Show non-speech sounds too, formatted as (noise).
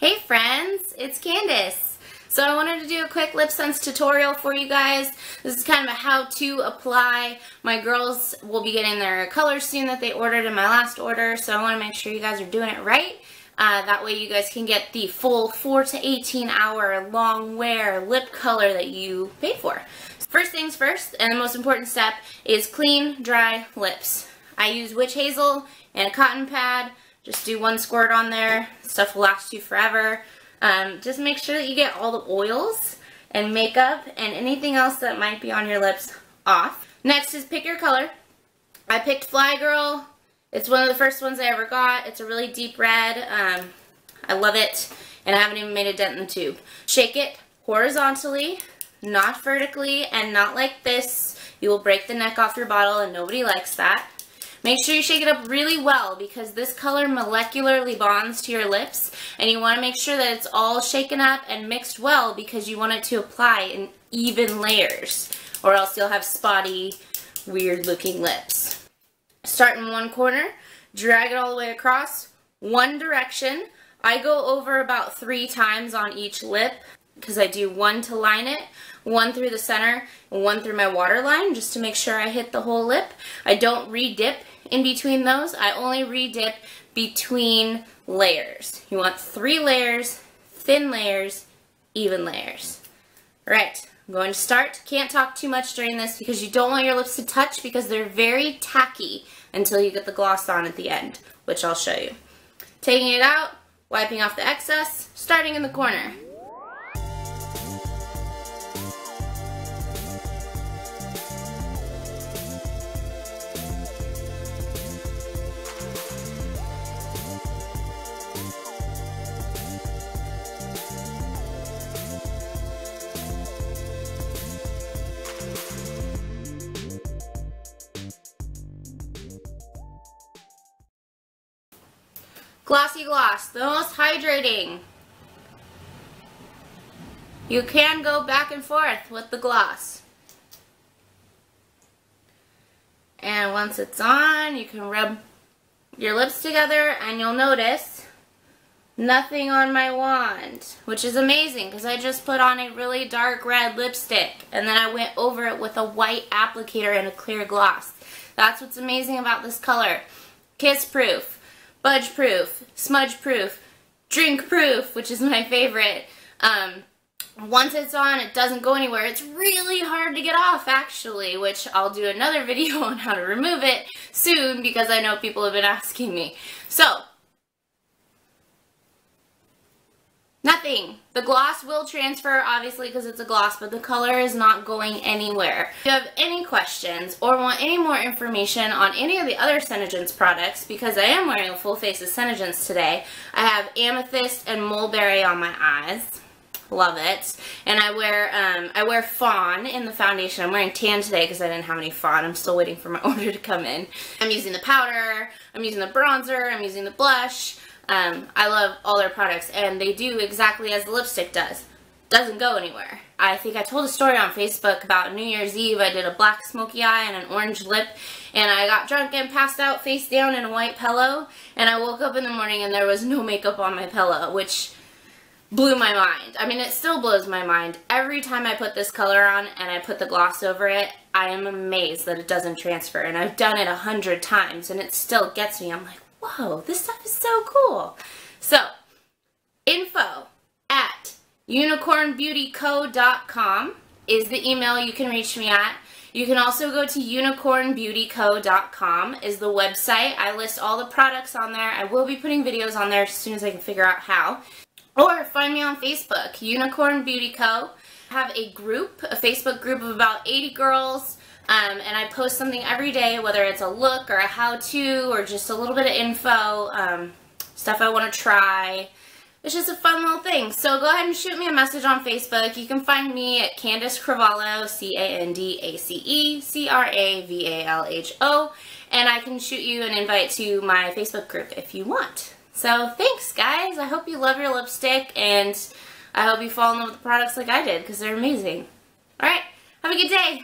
Hey friends, it's Candace. So I wanted to do a quick LipSense tutorial for you guys. This is kind of a how to apply. My girls will be getting their colors soon that they ordered in my last order, so I want to make sure you guys are doing it right. Uh, that way you guys can get the full 4 to 18 hour long wear lip color that you paid for. First things first, and the most important step, is clean, dry lips. I use witch hazel and a cotton pad. Just do one squirt on there. Stuff will last you forever. Um, just make sure that you get all the oils and makeup and anything else that might be on your lips off. Next is pick your color. I picked Fly Girl. It's one of the first ones I ever got. It's a really deep red. Um, I love it and I haven't even made a dent in the tube. Shake it horizontally, not vertically, and not like this. You will break the neck off your bottle and nobody likes that. Make sure you shake it up really well because this color molecularly bonds to your lips and you want to make sure that it's all shaken up and mixed well because you want it to apply in even layers or else you'll have spotty, weird looking lips. Start in one corner, drag it all the way across, one direction. I go over about three times on each lip because I do one to line it, one through the center, and one through my waterline just to make sure I hit the whole lip. I don't re-dip in between those. I only re-dip between layers. You want three layers, thin layers, even layers. All right, I'm going to start. Can't talk too much during this because you don't want your lips to touch because they're very tacky until you get the gloss on at the end, which I'll show you. Taking it out, wiping off the excess, starting in the corner. Glossy Gloss, the most hydrating. You can go back and forth with the gloss. And once it's on, you can rub your lips together and you'll notice nothing on my wand, which is amazing because I just put on a really dark red lipstick and then I went over it with a white applicator and a clear gloss. That's what's amazing about this color. Kiss proof budge proof, smudge proof, drink proof, which is my favorite. Um, once it's on, it doesn't go anywhere. It's really hard to get off, actually, which I'll do another (laughs) video on how to remove it soon because I know people have been asking me. So, Nothing. The gloss will transfer, obviously, because it's a gloss, but the color is not going anywhere. If you have any questions or want any more information on any of the other Senegence products, because I am wearing a full face of Senegence today, I have Amethyst and Mulberry on my eyes. Love it. And I wear um, I wear Fawn in the foundation. I'm wearing tan today because I didn't have any Fawn. I'm still waiting for my (laughs) order to come in. I'm using the powder. I'm using the bronzer. I'm using the blush. Um, I love all their products, and they do exactly as the lipstick does. Doesn't go anywhere. I think I told a story on Facebook about New Year's Eve. I did a black smoky eye and an orange lip, and I got drunk and passed out face down in a white pillow, and I woke up in the morning and there was no makeup on my pillow, which blew my mind. I mean, it still blows my mind. Every time I put this color on and I put the gloss over it, I am amazed that it doesn't transfer, and I've done it a hundred times, and it still gets me. I'm like, whoa, this stuff is so cool. So, info at unicornbeautyco.com is the email you can reach me at. You can also go to unicornbeautyco.com is the website. I list all the products on there. I will be putting videos on there as soon as I can figure out how. Or find me on Facebook, Unicorn Beauty Co. I have a group, a Facebook group of about 80 girls um, and I post something every day, whether it's a look or a how-to or just a little bit of info, um, stuff I want to try. It's just a fun little thing. So go ahead and shoot me a message on Facebook. You can find me at Candace Cravalho, C-A-N-D-A-C-E-C-R-A-V-A-L-H-O, and I can shoot you an invite to my Facebook group if you want. So thanks, guys. I hope you love your lipstick, and I hope you fall in love with the products like I did, because they're amazing. All right, have a good day.